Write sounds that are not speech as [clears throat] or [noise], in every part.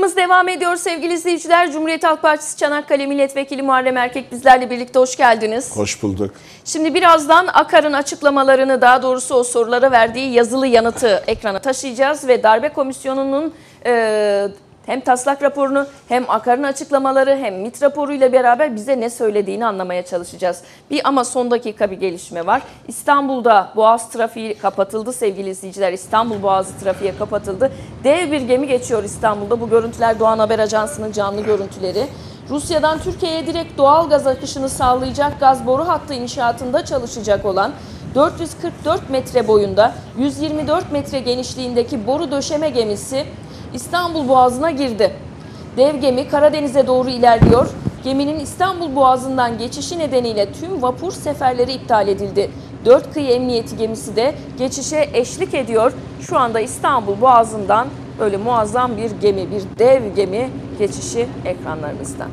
Programımız devam ediyor sevgili izleyiciler. Cumhuriyet Halk Partisi Çanakkale Milletvekili Muharrem Erkek bizlerle birlikte hoş geldiniz. Hoş bulduk. Şimdi birazdan Akar'ın açıklamalarını daha doğrusu o sorulara verdiği yazılı yanıtı ekrana taşıyacağız ve darbe komisyonunun e, hem taslak raporunu hem Akar'ın açıklamaları hem MIT raporuyla beraber bize ne söylediğini anlamaya çalışacağız. Bir ama son dakika bir gelişme var. İstanbul'da Boğaz trafiği kapatıldı sevgili izleyiciler. İstanbul Boğazı trafiğe kapatıldı. Dev bir gemi geçiyor İstanbul'da. Bu görüntüler Doğan Haber Ajansı'nın canlı görüntüleri. Rusya'dan Türkiye'ye direkt doğal gaz akışını sağlayacak gaz boru hattı inşaatında çalışacak olan 444 metre boyunda 124 metre genişliğindeki boru döşeme gemisi İstanbul Boğazı'na girdi. Dev gemi Karadeniz'e doğru ilerliyor. Geminin İstanbul Boğazı'ndan geçişi nedeniyle tüm vapur seferleri iptal edildi. Dört kıyı emniyeti gemisi de geçişe eşlik ediyor. Şu anda İstanbul Boğazı'ndan böyle muazzam bir gemi, bir dev gemi geçişi ekranlarımızda.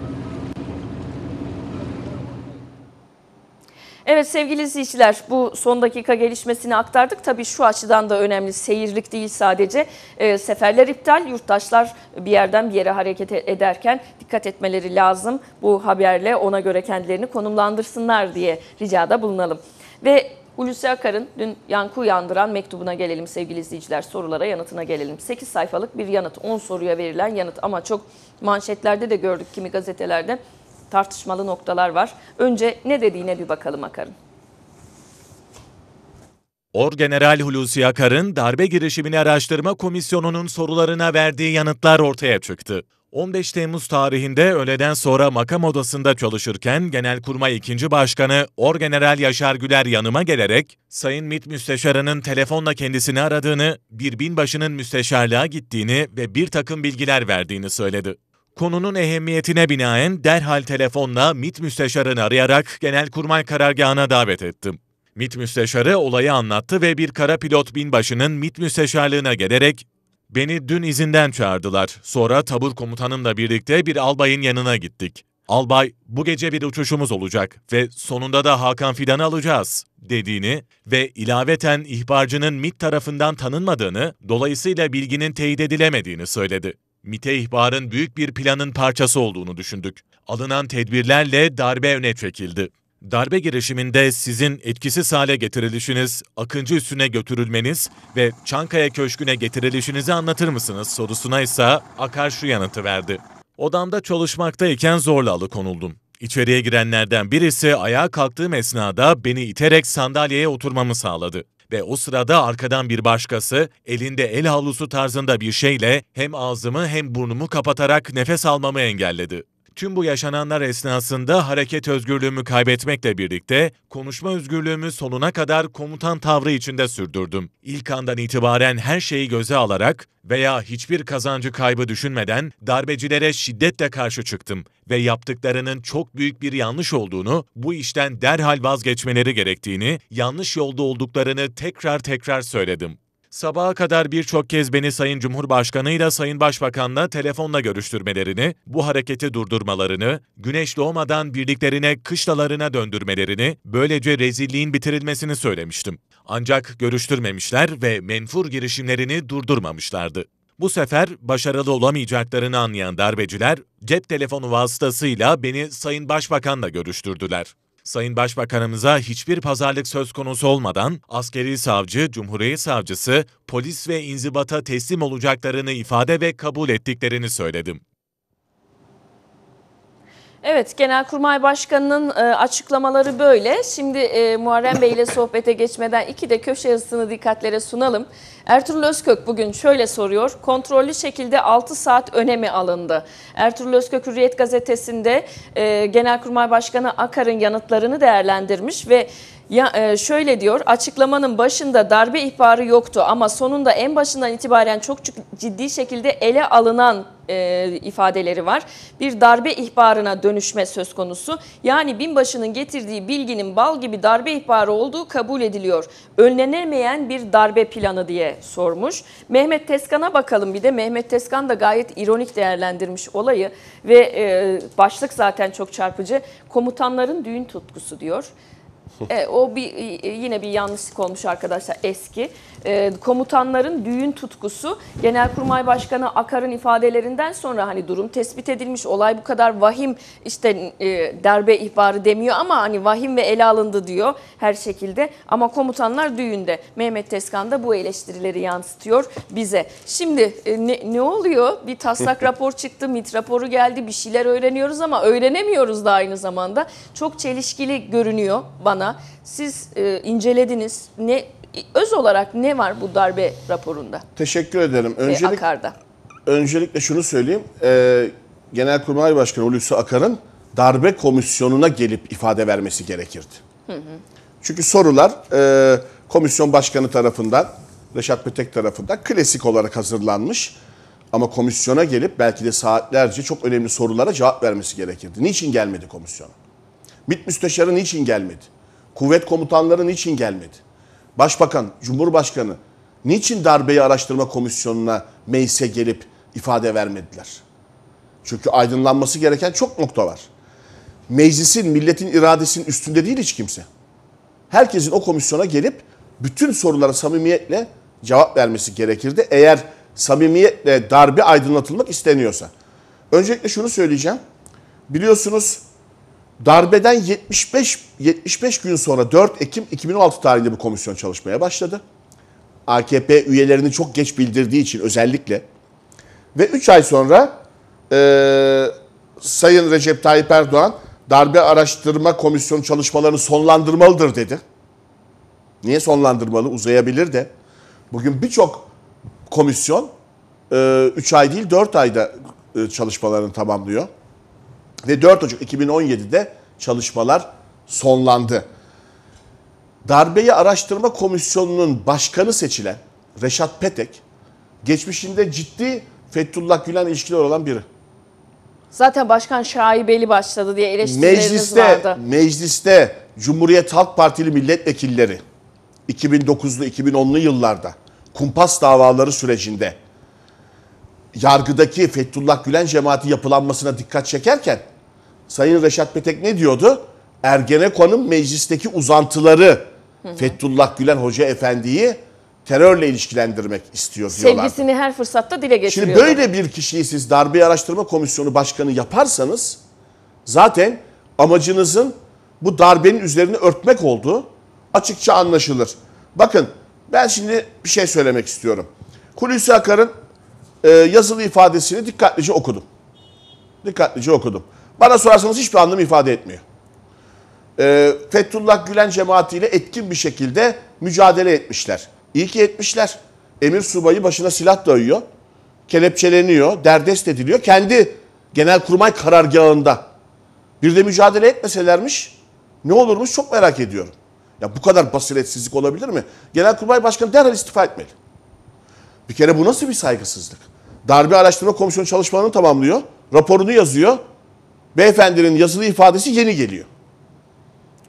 Evet sevgili izleyiciler bu son dakika gelişmesini aktardık. Tabii şu açıdan da önemli seyirlik değil sadece. E, seferler iptal yurttaşlar bir yerden bir yere hareket e, ederken dikkat etmeleri lazım. Bu haberle ona göre kendilerini konumlandırsınlar diye ricada bulunalım. Ve Hulusi Akar'ın dün yankı uyandıran mektubuna gelelim sevgili izleyiciler. Sorulara yanıtına gelelim. 8 sayfalık bir yanıt 10 soruya verilen yanıt ama çok manşetlerde de gördük kimi gazetelerde tartışmalı noktalar var. Önce ne dediğine bir bakalım Akar'ın. Orgeneral Hulusi Akar'ın darbe girişimini araştırma komisyonunun sorularına verdiği yanıtlar ortaya çıktı. 15 Temmuz tarihinde öğleden sonra makam odasında çalışırken Genelkurmay 2. Başkanı Orgeneral Yaşar Güler yanıma gelerek Sayın MİT Müsteşarı'nın telefonla kendisini aradığını, bir binbaşının müsteşarlığa gittiğini ve bir takım bilgiler verdiğini söyledi. Konunun ehemmiyetine binaen derhal telefonla MİT müsteşarını arayarak Genelkurmay karargahına davet ettim. MİT müsteşarı olayı anlattı ve bir kara pilot binbaşının MİT müsteşarlığına gelerek beni dün izinden çağırdılar. Sonra tabur komutanımla birlikte bir albayın yanına gittik. Albay bu gece bir uçuşumuz olacak ve sonunda da Hakan Fidan'ı alacağız dediğini ve ilaveten ihbarcının MİT tarafından tanınmadığını, dolayısıyla bilginin teyit edilemediğini söyledi. MİT'e ihbarın büyük bir planın parçası olduğunu düşündük. Alınan tedbirlerle darbe öne çekildi. Darbe girişiminde sizin etkisiz hale getirilişiniz, Akıncı üstüne götürülmeniz ve Çankaya Köşkü'ne getirilişinizi anlatır mısınız sorusuna ise Akar şu yanıtı verdi. Odamda çalışmaktayken zorla alıkonuldum. İçeriye girenlerden birisi ayağa kalktığım esnada beni iterek sandalyeye oturmamı sağladı ve o sırada arkadan bir başkası elinde el havlusu tarzında bir şeyle hem ağzımı hem burnumu kapatarak nefes almamı engelledi. Tüm bu yaşananlar esnasında hareket özgürlüğümü kaybetmekle birlikte konuşma özgürlüğümü sonuna kadar komutan tavrı içinde sürdürdüm. İlk andan itibaren her şeyi göze alarak veya hiçbir kazancı kaybı düşünmeden darbecilere şiddetle karşı çıktım ve yaptıklarının çok büyük bir yanlış olduğunu, bu işten derhal vazgeçmeleri gerektiğini, yanlış yolda olduklarını tekrar tekrar söyledim. Sabaha kadar birçok kez beni Sayın Cumhurbaşkanı ile Sayın Başbakan'la telefonla görüştürmelerini, bu hareketi durdurmalarını, güneş doğmadan birliklerine kışlalarına döndürmelerini, böylece rezilliğin bitirilmesini söylemiştim. Ancak görüştürmemişler ve menfur girişimlerini durdurmamışlardı. Bu sefer başarılı olamayacaklarını anlayan darbeciler cep telefonu vasıtasıyla beni Sayın Başbakan'la görüştürdüler. Sayın Başbakanımıza hiçbir pazarlık söz konusu olmadan askeri savcı, cumhuriyet savcısı, polis ve inzibata teslim olacaklarını ifade ve kabul ettiklerini söyledim. Evet, Genelkurmay Başkanı'nın e, açıklamaları böyle. Şimdi e, Muharrem Bey ile sohbete geçmeden iki de köşe yazısını dikkatlere sunalım. Ertuğrul Özkök bugün şöyle soruyor. Kontrollü şekilde 6 saat öne mi alındı? Ertuğrul Özkök Hürriyet gazetesinde e, Genelkurmay Başkanı Akar'ın yanıtlarını değerlendirmiş ve ya e, şöyle diyor, açıklamanın başında darbe ihbarı yoktu ama sonunda en başından itibaren çok ciddi şekilde ele alınan e, ifadeleri var. Bir darbe ihbarına dönüşme söz konusu. Yani binbaşının getirdiği bilginin bal gibi darbe ihbarı olduğu kabul ediliyor. Önlenemeyen bir darbe planı diye sormuş. Mehmet Teskan'a bakalım bir de. Mehmet Teskan da gayet ironik değerlendirmiş olayı ve e, başlık zaten çok çarpıcı. Komutanların düğün tutkusu diyor. [laughs] E, o bir yine bir yanlışlık olmuş arkadaşlar eski. E, komutanların düğün tutkusu Genelkurmay Başkanı Akar'ın ifadelerinden sonra hani durum tespit edilmiş. Olay bu kadar vahim işte e, darbe ihbarı demiyor ama hani vahim ve ele alındı diyor her şekilde. Ama komutanlar düğünde. Mehmet Tezkan da bu eleştirileri yansıtıyor bize. Şimdi e, ne, ne oluyor? Bir taslak [laughs] rapor çıktı, MIT raporu geldi. Bir şeyler öğreniyoruz ama öğrenemiyoruz da aynı zamanda. Çok çelişkili görünüyor bana. Siz e, incelediniz. Ne öz olarak ne var bu darbe raporunda? Teşekkür ederim. ve Öncelik, Akar'da. öncelikle şunu söyleyeyim. Ee, Genelkurmay Başkanı Hulusi Akar'ın darbe komisyonuna gelip ifade vermesi gerekirdi. Çünkü sorular e, komisyon başkanı tarafından, Reşat Petek tarafından klasik olarak hazırlanmış. Ama komisyona gelip belki de saatlerce çok önemli sorulara cevap vermesi gerekirdi. Niçin gelmedi komisyona? MİT müsteşarı niçin gelmedi? Kuvvet komutanları niçin gelmedi? Başbakan, Cumhurbaşkanı niçin darbeyi araştırma komisyonuna meclise gelip ifade vermediler? Çünkü aydınlanması gereken çok nokta var. Meclisin, milletin iradesinin üstünde değil hiç kimse. Herkesin o komisyona gelip bütün sorulara samimiyetle cevap vermesi gerekirdi. Eğer samimiyetle darbe aydınlatılmak isteniyorsa. Öncelikle şunu söyleyeceğim. Biliyorsunuz Darbeden 75 75 gün sonra 4 Ekim 2016 tarihinde bu komisyon çalışmaya başladı. AKP üyelerini çok geç bildirdiği için özellikle ve 3 ay sonra e, Sayın Recep Tayyip Erdoğan darbe araştırma komisyonu çalışmalarını sonlandırmalıdır dedi. Niye sonlandırmalı? Uzayabilir de. Bugün birçok komisyon 3 ay değil 4 ayda e, çalışmalarını tamamlıyor. Ve 4 Ocak 2017'de çalışmalar sonlandı. Darbeyi Araştırma Komisyonu'nun başkanı seçilen Reşat Petek, geçmişinde ciddi Fethullah Gülen ilişkiler olan biri. Zaten başkan şaibeli başladı diye eleştirileriniz Mecliste, vardı. mecliste Cumhuriyet Halk Partili milletvekilleri 2009'lu 2010'lu yıllarda kumpas davaları sürecinde yargıdaki Fethullah Gülen cemaati yapılanmasına dikkat çekerken Sayın Reşat Petek ne diyordu? Ergenekon'un meclisteki uzantıları Fethullah Gülen Hoca Efendi'yi terörle ilişkilendirmek istiyor diyorlardı. Sevgisini her fırsatta dile getiriyor. Şimdi böyle bir kişiyi siz darbe araştırma komisyonu başkanı yaparsanız zaten amacınızın bu darbenin üzerine örtmek olduğu açıkça anlaşılır. Bakın ben şimdi bir şey söylemek istiyorum. Hulusi Akar'ın e, yazılı ifadesini dikkatlice okudum. Dikkatlice okudum. Bana sorarsanız hiçbir anlam ifade etmiyor. E, Fethullah Gülen cemaatiyle etkin bir şekilde mücadele etmişler. İyi ki etmişler. Emir subayı başına silah dayıyor. Kelepçeleniyor, derdest ediliyor. Kendi genelkurmay karargahında. Bir de mücadele etmeselermiş ne olurmuş çok merak ediyorum. Ya bu kadar basiretsizlik olabilir mi? Genelkurmay Başkanı derhal istifa etmeli. Bir kere bu nasıl bir saygısızlık? Darbe Araştırma Komisyonu çalışmalarını tamamlıyor. Raporunu yazıyor. Beyefendinin yazılı ifadesi yeni geliyor.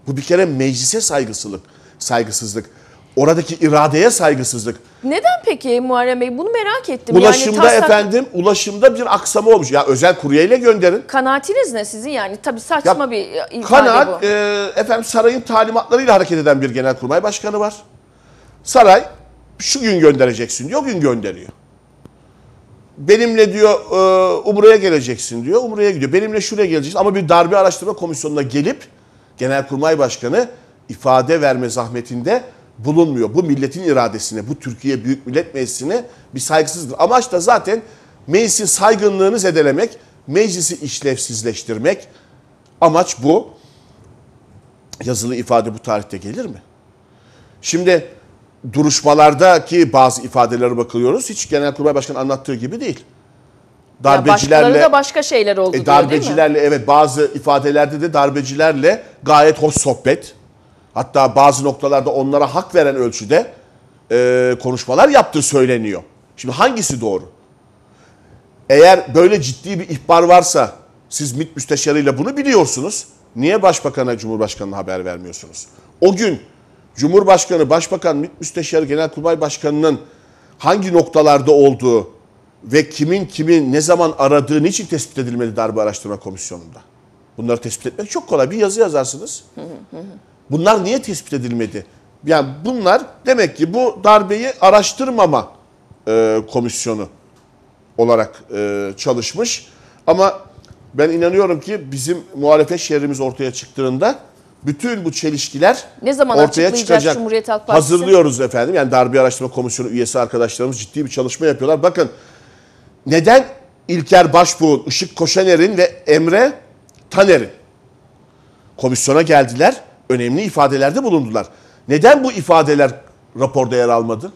Bu bir kere meclise saygısızlık, saygısızlık. Oradaki iradeye saygısızlık. Neden peki Muharrem Bey? Bunu merak ettim. Ulaşımda taslak- efendim, ulaşımda bir aksama olmuş. Ya özel kuryeyle gönderin. Kanaatiniz ne sizin yani? Tabii saçma Ya, bir ifade Kanaat bu. e, efendim sarayın talimatlarıyla hareket eden bir genelkurmay başkanı var. Saray şu gün göndereceksin diyor, gün gönderiyor. Benimle diyor e, Umre'ye geleceksin diyor, Umre'ye gidiyor. Benimle şuraya geleceksin ama bir darbe araştırma komisyonuna gelip genelkurmay başkanı ifade verme zahmetinde bulunmuyor. Bu milletin iradesine, bu Türkiye Büyük Millet Meclisi'ne bir saygısızlık. Amaç da zaten meclisin saygınlığını zedelemek, meclisi işlevsizleştirmek. Amaç bu. Yazılı ifade bu tarihte gelir mi? Şimdi duruşmalardaki bazı ifadelere bakıyoruz. Hiç Genelkurmay Başkanı anlattığı gibi değil. Başkaları da başka şeyler oldu e, diyor darbecilerle evet bazı ifadelerde de darbecilerle gayet hoş sohbet. Hatta bazı noktalarda onlara hak veren ölçüde e, konuşmalar yaptığı söyleniyor. Şimdi hangisi doğru? Eğer böyle ciddi bir ihbar varsa siz MİT müsteşarıyla bunu biliyorsunuz. Niye başbakana, cumhurbaşkanına haber vermiyorsunuz? O gün Cumhurbaşkanı, Başbakan, Müsteşarı, Genelkurmay Başkanı'nın hangi noktalarda olduğu ve kimin kimi ne zaman aradığı niçin tespit edilmedi darbe araştırma komisyonunda? Bunları tespit etmek çok kolay. Bir yazı yazarsınız. Bunlar niye tespit edilmedi? Yani bunlar demek ki bu darbeyi araştırmama e, komisyonu olarak e, çalışmış. Ama ben inanıyorum ki bizim muhalefet şehrimiz ortaya çıktığında bütün bu çelişkiler Ne zaman ortaya çıkacak. Cumhuriyet Halk Partisi? Hazırlıyoruz efendim. Yani darbe araştırma komisyonu üyesi arkadaşlarımız ciddi bir çalışma yapıyorlar. Bakın neden İlker Başbuğ'un, Işık Koşaner'in ve Emre Taner'in komisyona geldiler. Önemli ifadelerde bulundular. Neden bu ifadeler raporda yer almadı?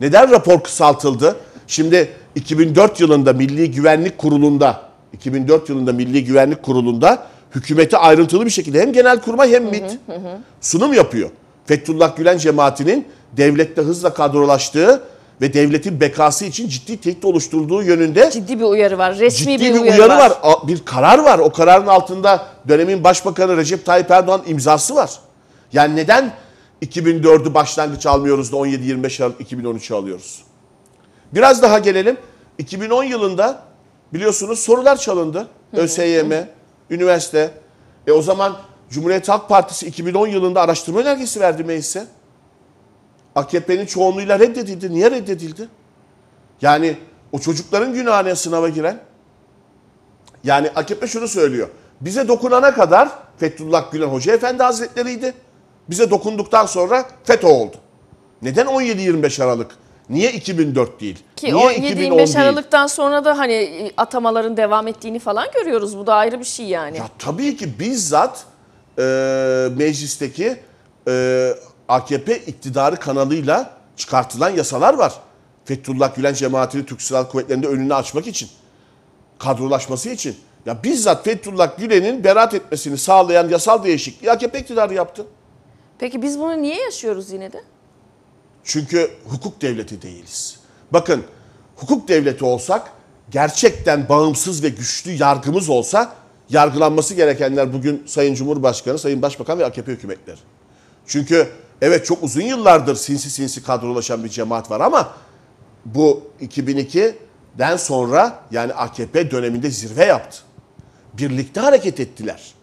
Neden rapor kısaltıldı? Şimdi 2004 yılında Milli Güvenlik Kurulu'nda 2004 yılında Milli Güvenlik Kurulu'nda hükümete ayrıntılı bir şekilde hem Genelkurmay hem MİT sunum yapıyor. Fethullah Gülen cemaatinin devlette hızla kadrolaştığı ve devletin bekası için ciddi tehdit oluşturduğu yönünde Ciddi bir uyarı var. Resmi ciddi bir, bir uyarı, var. A- Bir karar var. O kararın altında dönemin başbakanı Recep Tayyip Erdoğan imzası var. Yani neden 2004'ü başlangıç almıyoruz da 17-25 Aralık 2013'ü alıyoruz? Biraz daha gelelim. 2010 yılında biliyorsunuz sorular çalındı. ÖSYM, üniversite. E o zaman Cumhuriyet Halk Partisi 2010 yılında araştırma önergesi verdi meclise. AKP'nin çoğunluğuyla reddedildi. Niye reddedildi? Yani o çocukların günahına sınava giren. Yani AKP şunu söylüyor. Bize dokunana kadar Fethullah Gülen Hoca Efendi Hazretleri'ydi. Bize dokunduktan sonra FETÖ oldu. Neden 17-25 Aralık? Niye 2004 değil? Ki Niye 17-25 Aralık'tan sonra da hani e, atamaların devam ettiğini falan görüyoruz. Bu da ayrı bir şey yani. Ya tabii ki bizzat e, meclisteki e, AKP iktidarı kanalıyla çıkartılan yasalar var. Fethullah Gülen cemaatini Türk Silahlı Kuvvetleri'nde önünü açmak için. Kadrolaşması için. Ya bizzat Fethullah Gülen'in beraat etmesini sağlayan yasal değişikliği AKP iktidarı yaptı. Peki biz bunu niye yaşıyoruz yine de? Çünkü hukuk devleti değiliz. Bakın hukuk devleti olsak gerçekten bağımsız ve güçlü yargımız olsa yargılanması gerekenler bugün Sayın Cumhurbaşkanı, Sayın Başbakan ve AKP hükümetleri. Çünkü evet çok uzun yıllardır sinsi sinsi kadrolaşan bir cemaat var ama bu 2002'den sonra yani AKP döneminde zirve yaptı. Birlikte hareket ettiler.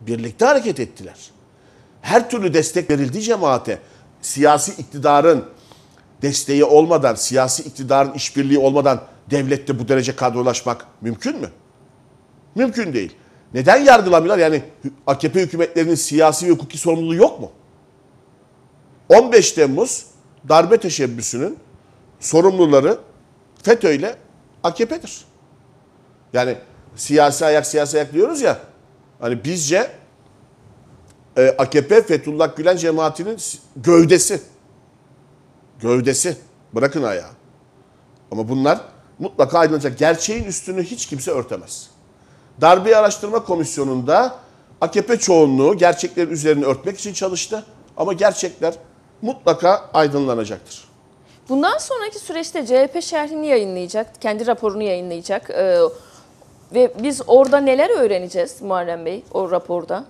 Birlikte hareket ettiler her türlü destek verildi cemaate. Siyasi iktidarın desteği olmadan, siyasi iktidarın işbirliği olmadan devlette bu derece kadrolaşmak mümkün mü? Mümkün değil. Neden yargılamıyorlar? Yani AKP hükümetlerinin siyasi ve hukuki sorumluluğu yok mu? 15 Temmuz darbe teşebbüsünün sorumluları FETÖ ile AKP'dir. Yani siyasi ayak siyasi ayak diyoruz ya. Hani bizce e, AKP Fethullah Gülen cemaatinin gövdesi. Gövdesi. Bırakın ayağı. Ama bunlar mutlaka aydınlanacak. Gerçeğin üstünü hiç kimse örtemez. Darbe Araştırma Komisyonu'nda AKP çoğunluğu gerçeklerin üzerine örtmek için çalıştı. Ama gerçekler mutlaka aydınlanacaktır. Bundan sonraki süreçte CHP şerhini yayınlayacak, kendi raporunu yayınlayacak. Ee, ve biz orada neler öğreneceğiz Muharrem Bey o raporda?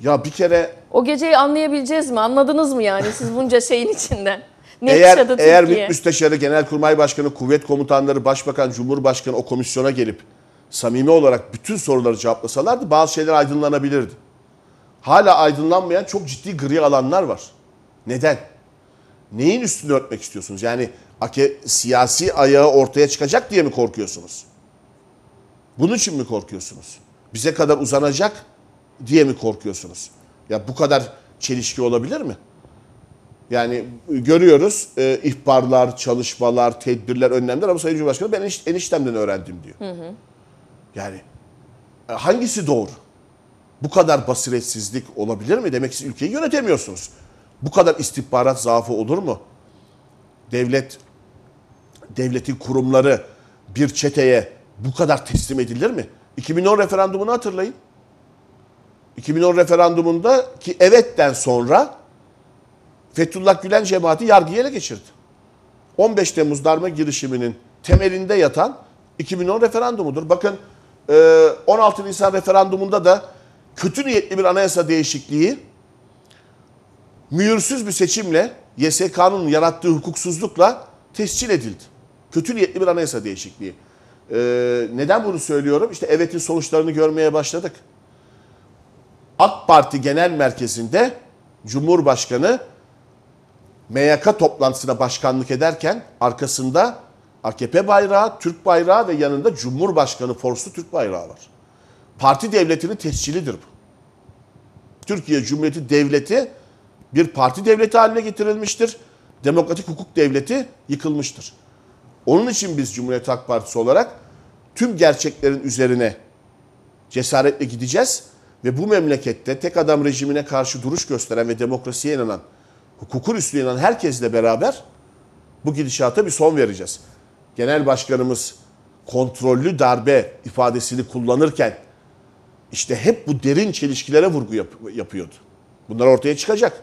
Ya bir kere O geceyi anlayabileceğiz mi? Anladınız mı yani siz bunca şeyin içinden? [laughs] Ne eğer eğer? MİT Müsteşarı, Genelkurmay Başkanı, kuvvet komutanları, Başbakan, Cumhurbaşkanı o komisyona gelip samimi olarak bütün soruları cevaplasalardı bazı şeyler aydınlanabilirdi. Hala aydınlanmayan çok ciddi gri alanlar var. Neden? Neyin üstünü örtmek istiyorsunuz? Yani ake- siyasi ayağı ortaya çıkacak diye mi korkuyorsunuz? Bunun için mi korkuyorsunuz? Bize kadar uzanacak diye mi korkuyorsunuz? Ya bu kadar çelişki olabilir mi? Yani görüyoruz e, ihbarlar, çalışmalar, tedbirler, önlemler ama Sayın Cumhurbaşkanı ben eniş, eniştemden öğrendim diyor. Yani e, hangisi doğru? Bu kadar basiretsizlik olabilir mi? Demek ki siz ülkeyi yönetemiyorsunuz. Bu kadar istihbarat zaafı olur mu? Devlet, devletin kurumları bir çeteye bu kadar teslim edilir mi? 2010 referandumunu hatırlayın. 2010 referandumunda ki evetten sonra Fethullah Gülen cemaati yargıyı ele geçirdi. 15 Temmuz darbe girişiminin temelinde yatan 2010 referandumudur. Bakın e, 16 Nisan referandumunda da kötü niyetli bir anayasa değişikliği mühürsüz bir seçimle YSK'nın yarattığı hukuksuzlukla tescil edildi. Kötü niyetli bir anayasa değişikliği. E, neden bunu söylüyorum? İşte evetin sonuçlarını görmeye başladık. AK Parti Genel Merkezi'nde Cumhurbaşkanı MYK toplantısına başkanlık ederken arkasında AKP bayrağı, Türk bayrağı ve yanında Cumhurbaşkanı forslu Türk bayrağı var. Parti devletinin tescilidir bu. Türkiye Cumhuriyeti Devleti bir parti devleti haline getirilmiştir. Demokratik hukuk devleti yıkılmıştır. Onun için biz Cumhuriyet Halk Partisi olarak tüm gerçeklerin üzerine cesaretle gideceğiz ve bu memlekette tek adam rejimine karşı duruş gösteren ve demokrasiye inanan, hukukun üstüne inanan herkesle beraber bu gidişata bir son vereceğiz. Genel Başkanımız kontrollü darbe ifadesini kullanırken işte hep bu derin çelişkilere vurgu yap- yapıyordu. Bunlar ortaya çıkacak.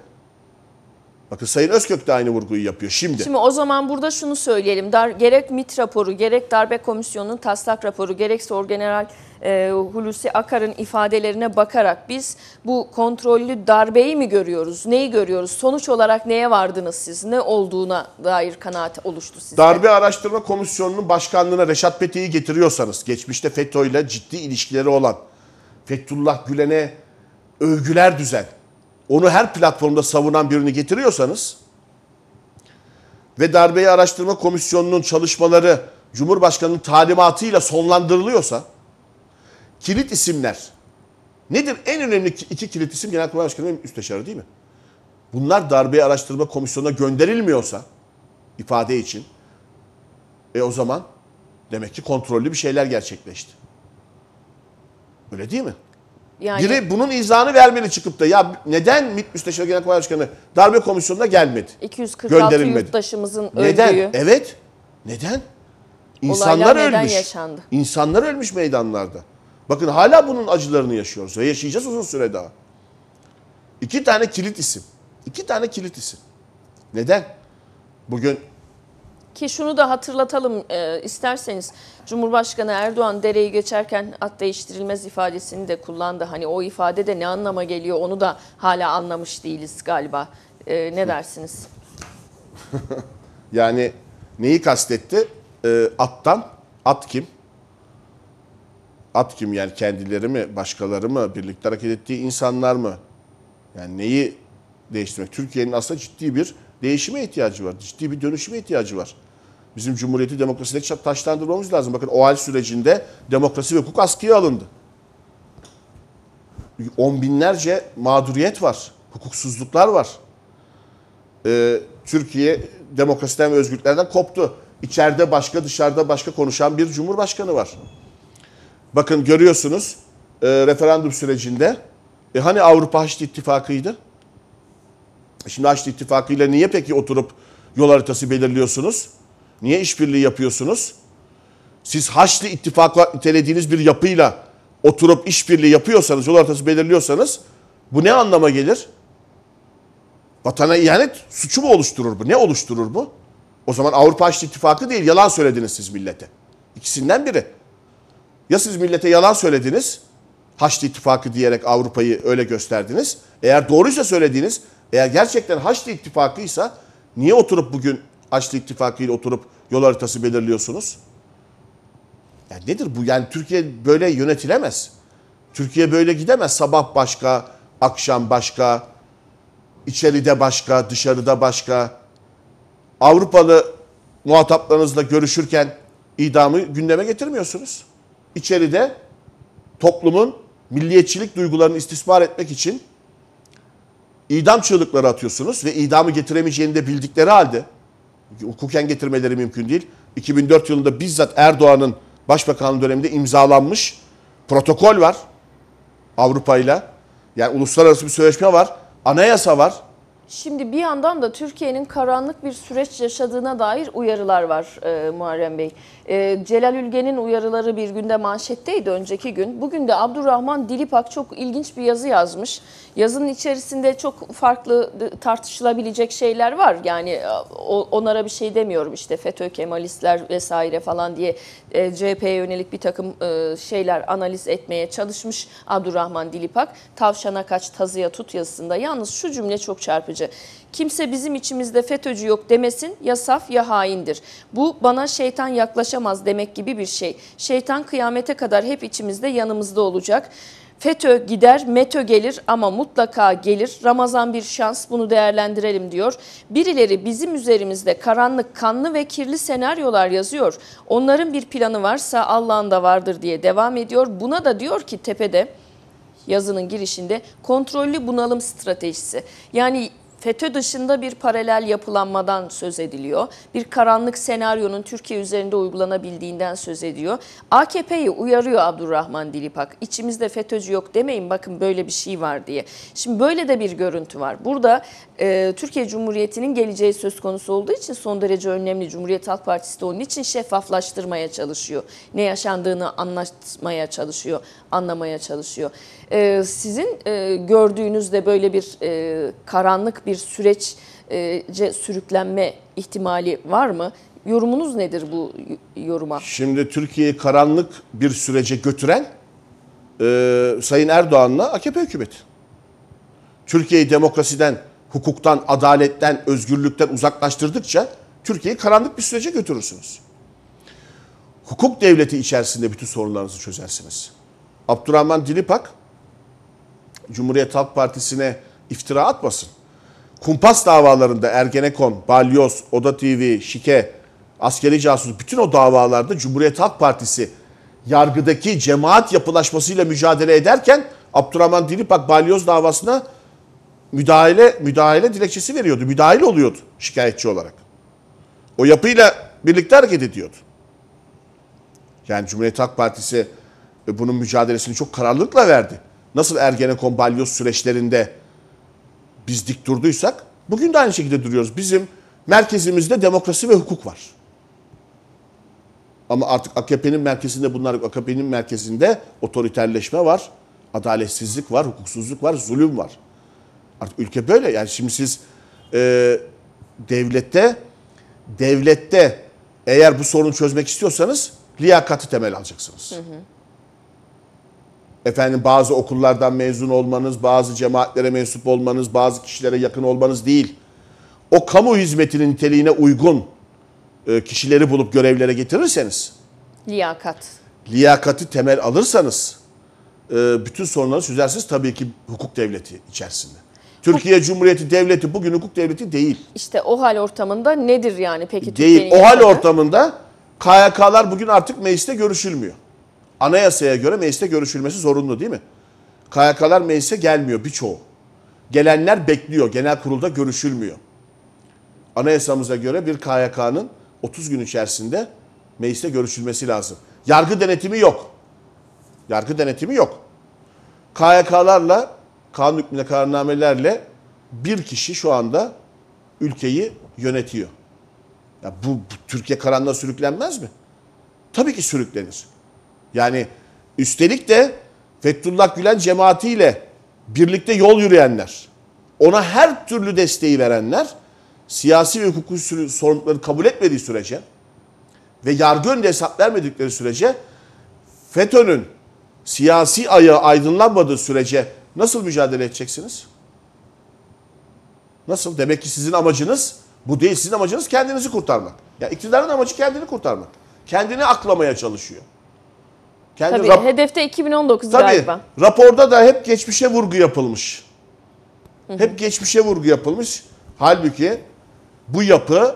Bakın Sayın Özkök de aynı vurguyu yapıyor şimdi. Şimdi o zaman burada şunu söyleyelim. Dar, gerek MIT raporu, gerek darbe komisyonunun taslak raporu, gerekse Orgeneral e, Hulusi Akar'ın ifadelerine bakarak biz bu kontrollü darbeyi mi görüyoruz? Neyi görüyoruz? Sonuç olarak neye vardınız siz? Ne olduğuna dair kanaat oluştu sizde? Darbe Araştırma Komisyonu'nun başkanlığına Reşat Pete'yi getiriyorsanız, geçmişte FETÖ ile ciddi ilişkileri olan, Fethullah Gülen'e övgüler düzen, onu her platformda savunan birini getiriyorsanız ve Darbeyi Araştırma Komisyonu'nun çalışmaları Cumhurbaşkanı'nın talimatıyla sonlandırılıyorsa, kilit isimler, nedir en önemli iki kilit isim Genelkurmay Başkanı ve Müsteşarı değil mi? Bunlar Darbeyi Araştırma Komisyonu'na gönderilmiyorsa, ifade için. E o zaman demek ki kontrollü bir şeyler gerçekleşti. Öyle değil mi? yani Biri bunun izahını vermeli çıkıp da ya neden MİT Müsteşarı Genelkurmay Başkanı darbe komisyonuna gelmedi? 246 gönderilmedi. yurttaşımızın Neden? öldüğü Evet. Neden? İnsanlar Olaylar neden ölmüş. yaşandı? İnsanlar ölmüş meydanlarda. Bakın hala bunun acılarını yaşıyoruz ve yaşayacağız uzun süre daha. İki tane kilit isim. İki tane kilit isim. Neden? Bugün Ki şunu da hatırlatalım e, isterseniz Cumhurbaşkanı Erdoğan dereyi geçerken at değiştirilmez ifadesini de kullandı. Hani o ifade de ne anlama geliyor onu da hala anlamış değiliz galiba. E, ne dersiniz? [laughs] Yani neyi kastetti? Ee, attan. At kim? At kim yani kendileri mi, başkaları mı, birlikte hareket ettiği insanlar mı? Yani neyi değiştirmek? Türkiye'nin aslında ciddi bir değişime ihtiyacı var. Ciddi bir dönüşüme ihtiyacı var. Bizim Cumhuriyeti demokrasideki taşlandırmamız lazım. Bakın o hal sürecinde demokrasi ve hukuk askıya alındı. On binlerce mağduriyet var. Hukuksuzluklar var. Ee, Türkiye demokrasiden ve özgürlüklerden koptu. İçeride başka dışarıda başka konuşan bir cumhurbaşkanı var. Bakın görüyorsunuz e, referandum sürecinde e, hani Avrupa Haçlı İttifakı'ydı? E, Şimdi Haçlı İttifakı'yla niye peki oturup yol haritası belirliyorsunuz? Niye işbirliği yapıyorsunuz? Siz Haçlı İttifakı nitelediğiniz bir yapıyla oturup işbirliği yapıyorsanız, yol haritası belirliyorsanız bu ne anlama gelir? Vatana ihanet suçu mu oluşturur bu? Ne oluşturur bu? O zaman Avrupa Haçlı İttifakı değil, yalan söylediniz siz millete. İkisinden biri. Ya siz millete yalan söylediniz, Haçlı İttifakı diyerek Avrupa'yı öyle gösterdiniz. Eğer doğruysa söylediğiniz, eğer gerçekten Haçlı İttifakıysa niye oturup bugün Haçlı İttifakı ile oturup yol haritası belirliyorsunuz? Yani nedir bu? Yani Türkiye böyle yönetilemez. Türkiye böyle gidemez. Sabah başka, akşam başka, içeride başka, dışarıda başka. Avrupalı muhataplarınızla görüşürken idamı gündeme getirmiyorsunuz. İçeride toplumun milliyetçilik duygularını istismar etmek için idam çığlıkları atıyorsunuz ve idamı getiremeyeceğini de bildikleri halde hukuken getirmeleri mümkün değil. 2004 yılında bizzat Erdoğan'ın başbakanlığı döneminde imzalanmış protokol var Avrupa ile. Yani uluslararası bir sözleşme var. Anayasa var. Şimdi bir yandan da Türkiye'nin karanlık bir süreç yaşadığına dair uyarılar var e, Muharrem Bey. E, Celal Ülgen'in uyarıları bir günde manşetteydi önceki gün. Bugün de Abdurrahman Dilipak çok ilginç bir yazı yazmış. Yazının içerisinde çok farklı e, tartışılabilecek şeyler var. Yani e, onlara bir şey demiyorum işte FETÖ, Kemalistler vesaire falan diye e, CHP'ye yönelik bir takım e, şeyler analiz etmeye çalışmış Abdurrahman Dilipak. Tavşana kaç tazıya tut yazısında. Yalnız şu cümle çok çarpıcı. Kimse bizim içimizde FETÖ'cü yok demesin ya saf ya haindir. Bu bana şeytan yaklaşamaz demek gibi bir şey. Şeytan kıyamete kadar hep içimizde yanımızda olacak. FETÖ gider, METÖ gelir ama mutlaka gelir. Ramazan bir şans bunu değerlendirelim diyor. Birileri bizim üzerimizde karanlık, kanlı ve kirli senaryolar yazıyor. Onların bir planı varsa Allah'ın da vardır diye devam ediyor. Buna da diyor ki tepede yazının girişinde kontrollü bunalım stratejisi. Yani FETÖ dışında bir paralel yapılanmadan söz ediliyor. Bir karanlık senaryonun Türkiye üzerinde uygulanabildiğinden söz ediyor. AKP'yi uyarıyor Abdurrahman Dilipak. İçimizde FETÖ'cü yok demeyin bakın böyle bir şey var diye. Şimdi böyle de bir görüntü var. Burada e, Türkiye Cumhuriyeti'nin geleceği söz konusu olduğu için son derece önemli. Cumhuriyet Halk Partisi de onun için şeffaflaştırmaya çalışıyor. Ne yaşandığını anlatmaya çalışıyor, anlamaya çalışıyor. E, sizin e, gördüğünüzde böyle bir e, karanlık bir sürece sürüklenme ihtimali var mı? Yorumunuz nedir bu yoruma? Şimdi Türkiye'yi karanlık bir sürece götüren e, Sayın Erdoğan'la AKP hükümeti. Türkiye'yi demokrasiden, hukuktan, adaletten, özgürlükten uzaklaştırdıkça Türkiye'yi karanlık bir sürece götürürsünüz. Hukuk devleti içerisinde bütün sorunlarınızı çözersiniz. Abdurrahman Dilipak Cumhuriyet Halk Partisi'ne iftira atmasın. Kumpas davalarında Ergenekon, Balyoz, Oda TV, Şike, askeri casus bütün o davalarda Cumhuriyet Halk Partisi yargıdaki cemaat yapılaşmasıyla mücadele ederken Abdurrahman Dilipak Balyoz davasına müdahale müdahale dilekçesi veriyordu. Müdahil oluyordu şikayetçi olarak. O yapıyla birlikte hareket ediyordu. Yani Cumhuriyet Halk Partisi e, bunun mücadelesini çok kararlılıkla verdi. Nasıl Ergenekon balyoz süreçlerinde biz dik durduysak bugün de aynı şekilde duruyoruz. Bizim merkezimizde demokrasi ve hukuk var. Ama artık AKP'nin merkezinde bunlar. AKP'nin merkezinde otoriterleşme var, adaletsizlik var, hukuksuzluk var, zulüm var. Artık ülke böyle. Yani şimdi siz e, devlette devlette eğer bu sorunu çözmek istiyorsanız liyakati temel alacaksınız. Hı hı. Efendim bazı okullardan mezun olmanız, bazı cemaatlere mensup olmanız, bazı kişilere yakın olmanız değil. O kamu hizmetinin niteliğine uygun e, kişileri bulup görevlere getirirseniz, Liyakat. liyakati temel alırsanız e, bütün sorunları çözersiniz tabii ki hukuk devleti içerisinde. Türkiye Cumhuriyeti Devleti bugün hukuk devleti değil. İşte o hal ortamında nedir yani peki Değil. O hal ortamında KYK'lar bugün artık mecliste görüşülmüyor. Anayasaya göre mecliste görüşülmesi zorunlu değil mi? KYK'lar meclise gelmiyor birçoğu. Gelenler bekliyor. Genel kurulda görüşülmüyor. Anayasamıza göre bir KYK'nın 30 gün içerisinde mecliste görüşülmesi lazım. Yargı denetimi yok. Yargı denetimi yok. KYK'larla, kanun hükmünde kararnamelerle bir kişi şu anda ülkeyi yönetiyor. Ya bu, bu Türkiye karanlığa sürüklenmez mi? Tabii ki sürüklenir. Yani üstelik de Fethullah Gülen cemaatiyle birlikte yol yürüyenler, ona her türlü desteği verenler siyasi ve hukuki sorumlulukları kabul etmediği sürece ve yargı önünde hesap vermedikleri sürece FETÖ'nün siyasi ayağı aydınlanmadığı sürece nasıl mücadele edeceksiniz? Nasıl? Demek ki sizin amacınız bu değil. Sizin amacınız kendinizi kurtarmak. Ya iktidarın amacı kendini kurtarmak. Kendini aklamaya çalışıyor. Kendi Tabii rap- hedefte 2019 Tabii galiba. raporda da hep geçmişe vurgu yapılmış. Hep geçmişe vurgu yapılmış. Halbuki bu yapı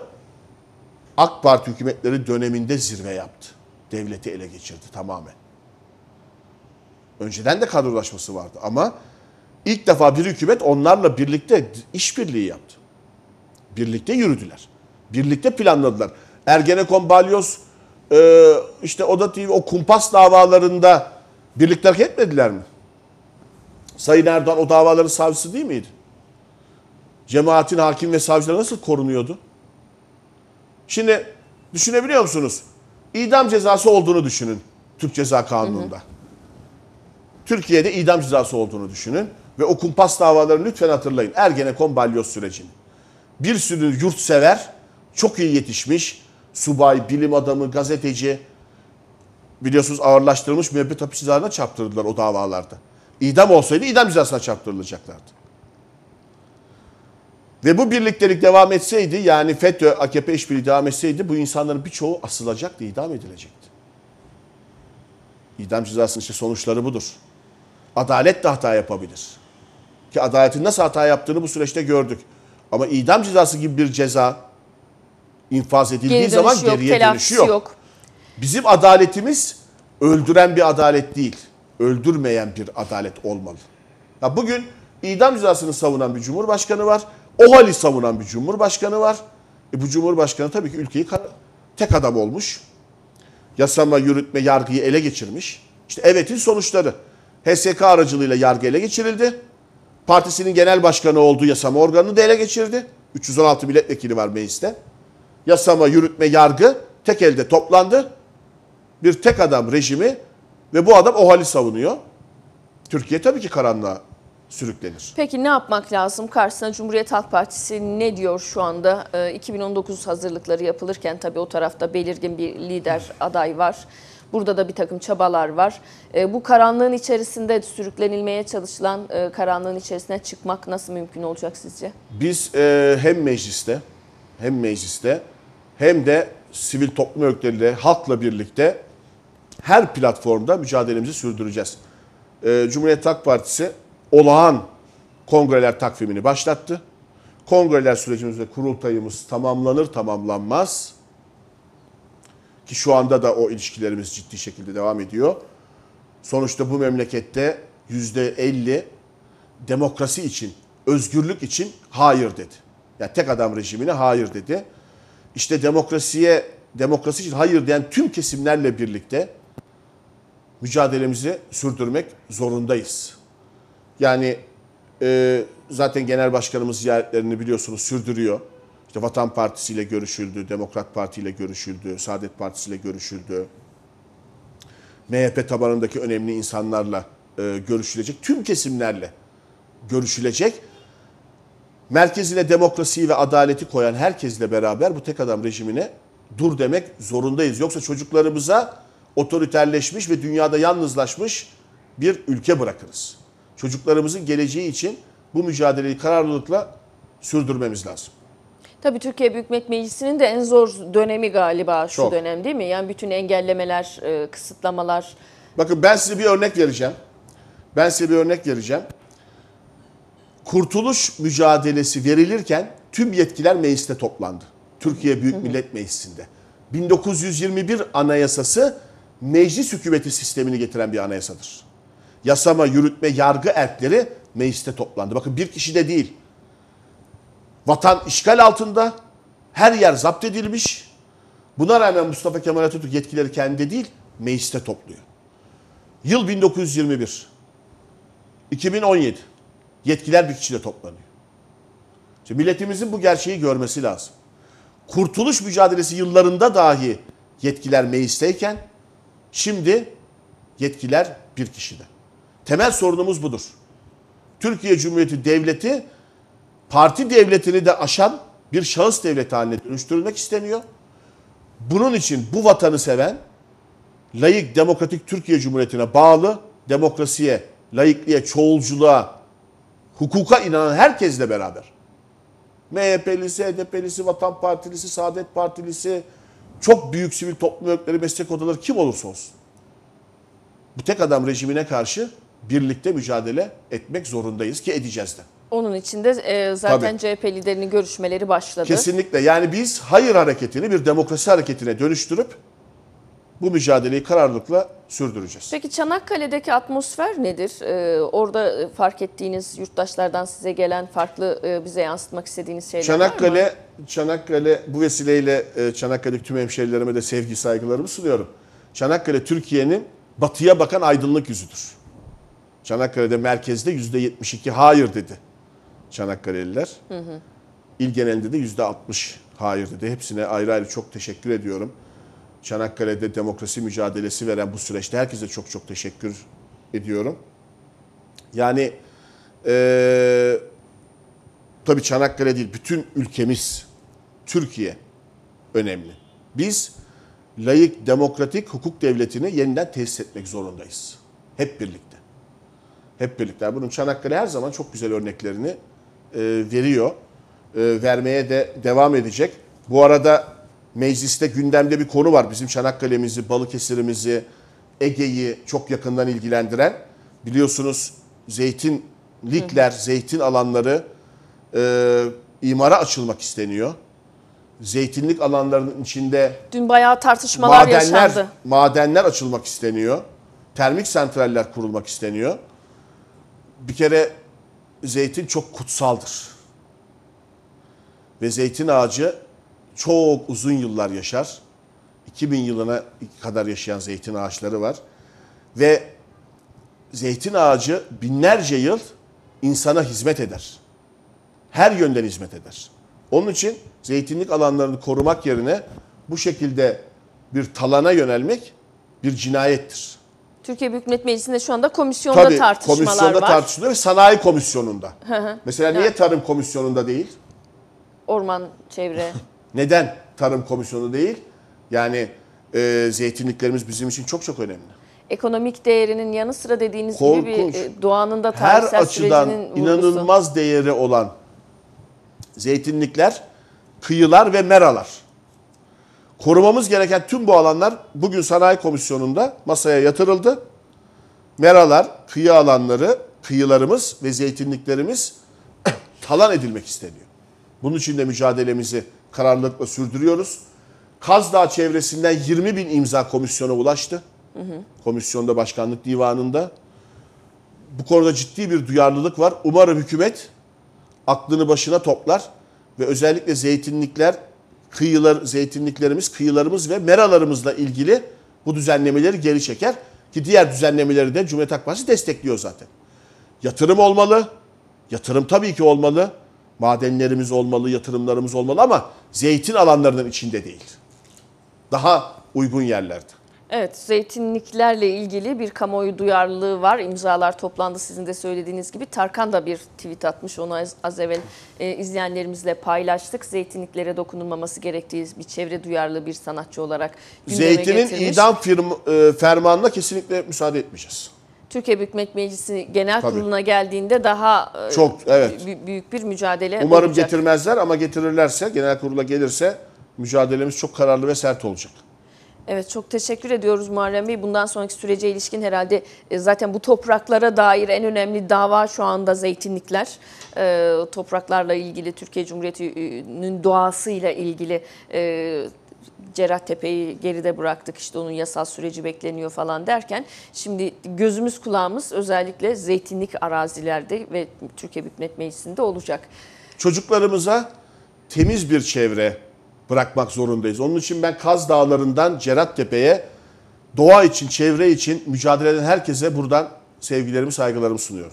AK Parti hükümetleri döneminde zirve yaptı. Devleti ele geçirdi tamamen. Önceden de kadrolaşması vardı ama ilk defa bir hükümet onlarla birlikte işbirliği yaptı. Birlikte yürüdüler. Birlikte planladılar. Ergenekon, Balyoz, e, işte Oda TV o kumpas davalarında birlikte hareket etmediler mi? Sayın Erdoğan o davaların savcısı değil miydi? Cemaatin hakim ve savcıları nasıl korunuyordu? Şimdi düşünebiliyor musunuz? İdam cezası olduğunu düşünün Türk Ceza Kanunu'nda. Türkiye'de idam cezası olduğunu düşünün ve o kumpas davalarını lütfen hatırlayın. Ergenekon balyoz sürecini. Bir sürü yurtsever, çok iyi yetişmiş, subay, bilim adamı, gazeteci, biliyorsunuz ağırlaştırılmış müebbet hapis cezalarına çarptırdılar o davalarda. İdam olsaydı idam cezasına çarptırılacaklardı. Ve bu birliktelik devam etseydi yani FETÖ, AKP işbirliği devam etseydi bu insanların birçoğu asılacaktı, idam edilecekti. İdam cezasının işte sonuçları budur. Adalet de hata yapabilir. Ki adaletin nasıl hata yaptığını bu süreçte gördük. Ama idam cezası gibi bir ceza infaz edildiği Geri zaman yok, geriye dönüşü yok. yok. Bizim adaletimiz öldüren bir adalet değil. Öldürmeyen bir adalet olmalı. Ya bugün idam cezasını savunan bir cumhurbaşkanı var. OHAL'i savunan bir cumhurbaşkanı var. E bu cumhurbaşkanı tabii ki ülkeyi tek adam olmuş. Yasama, yürütme, yargıyı ele geçirmiş. İşte evetin sonuçları. HSK aracılığıyla yargı ele geçirildi. Partisinin genel başkanı olduğu yasama organını da ele geçirdi. 316 milletvekili var mecliste. Yasama, yürütme, yargı tek elde toplandı. Bir tek adam rejimi ve bu adam OHAL'i savunuyor. Türkiye tabii ki karanlığa sürüklenir. Peki ne yapmak lazım? Karşısına Cumhuriyet Halk Partisi ne diyor şu anda? Ee, 2019 hazırlıkları yapılırken tabii o tarafta belirgin bir lider aday var. Burada da bir takım çabalar var. Ee, bu karanlığın içerisinde sürüklenilmeye çalışılan e, karanlığın içerisine çıkmak nasıl mümkün olacak sizce? Biz e, hem mecliste hem mecliste hem de sivil toplum örgütleriyle halkla birlikte her platformda mücadelemizi sürdüreceğiz. E, Cumhuriyet Halk Partisi olağan kongreler takvimini başlattı. Kongreler sürecimiz ve kurultayımız tamamlanır tamamlanmaz ki şu anda da o ilişkilerimiz ciddi şekilde devam ediyor. Sonuçta bu memlekette yüzde 50 demokrasi için, özgürlük için hayır dedi. Yani tek adam rejimine hayır dedi. İşte demokrasiye, demokrasi için hayır diyen tüm kesimlerle birlikte mücadelemizi sürdürmek zorundayız. Yani e, zaten genel başkanımız ziyaretlerini biliyorsunuz sürdürüyor. İşte Vatan Partisi ile görüşüldü, Demokrat Parti ile görüşüldü, Saadet Partisi ile görüşüldü. MHP tabanındaki önemli insanlarla e, görüşülecek, tüm kesimlerle görüşülecek. Merkezine demokrasiyi ve adaleti koyan herkesle beraber bu tek adam rejimine dur demek zorundayız. Yoksa çocuklarımıza otoriterleşmiş ve dünyada yalnızlaşmış bir ülke bırakırız. Çocuklarımızın geleceği için bu mücadeleyi kararlılıkla sürdürmemiz lazım. Tabii Türkiye Büyük Millet Meclisi'nin de en zor dönemi galiba şu Çok. dönem değil mi? Yani bütün engellemeler, e, kısıtlamalar. Bakın ben size bir örnek vereceğim. Ben size bir örnek vereceğim. Kurtuluş mücadelesi verilirken tüm yetkiler mecliste toplandı. Türkiye Büyük Millet Meclisi'nde. 1921 anayasası meclis hükümeti sistemini getiren bir anayasadır. Yasama, yürütme, yargı erkleri mecliste toplandı. Bakın bir kişi de değil. Vatan işgal altında. Her yer zapt edilmiş. Buna rağmen Mustafa Kemal Atatürk yetkileri kendi değil, mecliste topluyor. Yıl 1921. 2017. Yetkiler bir kişide toplanıyor. İşte milletimizin bu gerçeği görmesi lazım. Kurtuluş mücadelesi yıllarında dahi yetkiler meclisteyken şimdi yetkiler bir kişide. Temel sorunumuz budur. Türkiye Cumhuriyeti Devleti parti devletini de aşan bir şahıs devleti haline dönüştürülmek isteniyor. Bunun için bu vatanı seven, layık demokratik Türkiye Cumhuriyeti'ne bağlı, demokrasiye, layıklığa, çoğulculuğa, hukuka inanan herkesle beraber. MHP'lisi, HDP'lisi, Vatan Partilisi, Saadet Partilisi, çok büyük sivil toplum örgütleri, meslek odaları kim olursa olsun. Bu tek adam rejimine karşı birlikte mücadele etmek zorundayız ki edeceğiz de. Onun için de e, zaten CHP liderinin görüşmeleri başladı. Kesinlikle. Yani biz hayır hareketini bir demokrasi hareketine dönüştürüp bu mücadeleyi kararlılıkla sürdüreceğiz. Peki Çanakkale'deki atmosfer nedir? Ee, orada e, fark ettiğiniz yurttaşlardan size gelen farklı e, bize yansıtmak istediğiniz şeyler var mı? Çanakkale, Çanakkale bu vesileyle e, Çanakkale'deki tüm hemşerilerime de sevgi saygılarımı sunuyorum. Çanakkale Türkiye'nin batıya bakan aydınlık yüzüdür. Çanakkale'de merkezde yüzde 72 hayır dedi Çanakkale'liler. İl genelinde de yüzde 60 hayır dedi. Hepsine ayrı ayrı çok teşekkür ediyorum. Çanakkale'de demokrasi mücadelesi veren bu süreçte herkese çok çok teşekkür ediyorum. Yani eee tabii Çanakkale değil, bütün ülkemiz, Türkiye önemli. Biz layık, demokratik hukuk devletini yeniden tesis etmek zorundayız. Hep birlikte. Hep birlikte. Bunun Çanakkale her zaman çok güzel örneklerini e, veriyor. E, vermeye de devam edecek. Bu arada mecliste gündemde bir konu var. Bizim Çanakkale'mizi, Balıkesir'imizi, Ege'yi çok yakından ilgilendiren. biliyorsunuz zeytinlikler, zeytin alanları e, imara açılmak isteniyor. Zeytinlik alanlarının içinde Dün bayağı tartışmalar madenler, yaşandı. madenler açılmak isteniyor. Termik santraller kurulmak isteniyor. Bir kere zeytin çok kutsaldır. Ve zeytin ağacı çok uzun yıllar yaşar. 2000 yılına kadar yaşayan zeytin ağaçları var. Ve zeytin ağacı binlerce yıl insana hizmet eder. Her yönden hizmet eder. Onun için zeytinlik alanlarını korumak yerine bu şekilde bir talana yönelmek bir cinayettir. Türkiye Büyük Millet Meclisi'nde şu anda komisyonda Tabii tartışmalar komisyonda var. tartışılıyor ve sanayi komisyonunda. Mesela niye tarım komisyonunda değil? Orman, çevre. [laughs] Neden tarım komisyonu değil? Yani e, zeytinliklerimiz bizim için çok çok önemli. Ekonomik değerinin yanı sıra dediğiniz Korkunç. gibi bir e, doğanın da Her tarihsel açıdan sürecinin vurgusu. inanılmaz değeri olan zeytinlikler, kıyılar ve meralar. Korumamız gereken tüm bu alanlar bugün sanayi komisyonunda masaya yatırıldı. Meralar, kıyı alanları, kıyılarımız ve zeytinliklerimiz [clears throat] talan edilmek isteniyor. Bunun için de mücadelemizi kararlılıkla sürdürüyoruz. Kaz Dağı çevresinden 20 bin imza komisyona ulaştı. Komisyonda başkanlık divanında. Bu konuda ciddi bir duyarlılık var. Umarım hükümet aklını başına toplar ve özellikle zeytinlikler, kıyılar, zeytinliklerimiz, kıyılarımız ve meralarımızla ilgili bu düzenlemeleri geri çeker. Ki diğer düzenlemeleri de Cumhuriyet Halk Partisi destekliyor zaten. Yatırım olmalı. Yatırım tabii ki olmalı. Madenlerimiz olmalı, yatırımlarımız olmalı ama zeytin alanlarının içinde değil. Daha uygun yerlerde. Evet, zeytinliklerle ilgili bir kamuoyu duyarlılığı var. İmzalar toplandı sizin de söylediğiniz gibi. Tarkan da bir tweet atmış. Onu az, az evvel e, izleyenlerimizle paylaştık. Zeytinliklere dokunulmaması gerektiği bir çevre duyarlı bir sanatçı olarak gündeme Zeytinin getirmiş. idam firm- e, fermanına kesinlikle müsaade etmeyeceğiz. Türkiye Büyük Millet Meclisi Genel Tabii. Kurulu'na geldiğinde daha e, Çok, evet. bü- büyük bir mücadele Umarım olacak. getirmezler ama getirirlerse, genel kurula gelirse mücadelemiz çok kararlı ve sert olacak. Evet çok teşekkür ediyoruz Muharrem Bey. Bundan sonraki sürece ilişkin herhalde e, zaten bu topraklara dair en önemli dava şu anda zeytinlikler. E, topraklarla ilgili Türkiye Cumhuriyeti'nin doğasıyla ilgili Cerrahtepe'yi geride bıraktık işte onun yasal süreci bekleniyor falan derken şimdi gözümüz kulağımız özellikle zeytinlik arazilerde ve Türkiye Büyük Millet Meclisi'nde olacak. Çocuklarımıza temiz bir çevre bırakmak zorundayız. Onun için ben Kaz Dağları'ndan Cerattepe'ye doğa için, çevre için mücadele eden herkese buradan sevgilerimi, saygılarımı sunuyorum.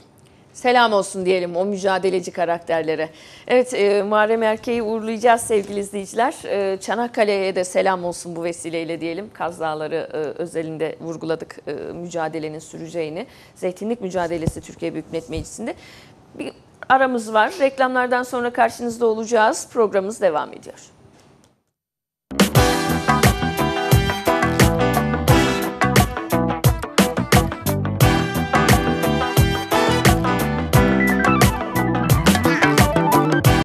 Selam olsun diyelim o mücadeleci karakterlere. Evet e, Muharrem Erkeği uğurlayacağız sevgili izleyiciler. E, Çanakkale'ye de selam olsun bu vesileyle diyelim. Kaz Dağları e, özelinde vurguladık e, mücadelenin süreceğini. Zeytinlik mücadelesi Türkiye Büyük Millet Meclisi'nde. Bir aramız var. Reklamlardan sonra karşınızda olacağız. Programımız devam ediyor.